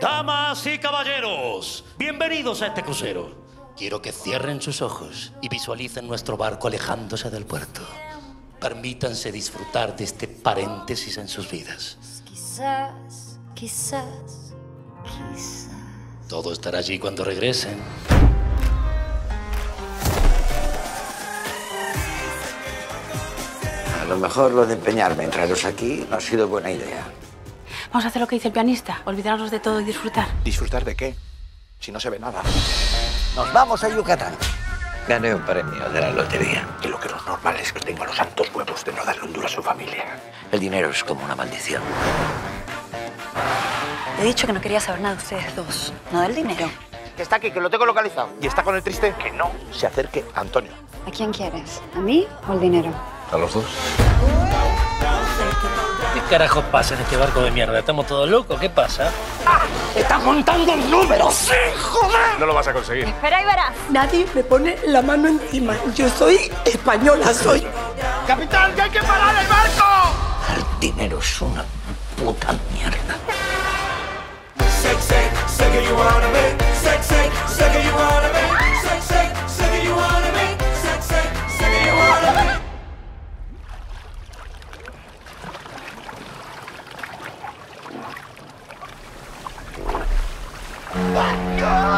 Damas y caballeros, bienvenidos a este crucero. Quiero que cierren sus ojos y visualicen nuestro barco alejándose del puerto. Permítanse disfrutar de este paréntesis en sus vidas. Quizás, quizás, quizás. Todo estará allí cuando regresen. A lo mejor lo de empeñarme en traeros aquí no ha sido buena idea. Vamos a hacer lo que dice el pianista, olvidarnos de todo y disfrutar. ¿Disfrutar de qué? Si no se ve nada. Nos vamos a Yucatán. Gané un premio de la lotería. Y lo que no es normal es que tenga los santos huevos de no darle un duro a su familia. El dinero es como una maldición. He dicho que no quería saber nada de ustedes dos, no del dinero. Que está aquí, que lo tengo localizado. Y está con el triste que no se acerque a Antonio. ¿A quién quieres? ¿A mí o el dinero? A los dos. ¿Qué carajos pasa en este barco de mierda? ¿Estamos todos locos? ¿Qué pasa? ¡Estás montando números! ¡Sí, joder! No lo vas a conseguir. Espera y verás. Nadie me pone la mano encima. Yo soy española, soy. ¡Capitán, que hay que parar el barco! El dinero es una puta mierda. Fuck you!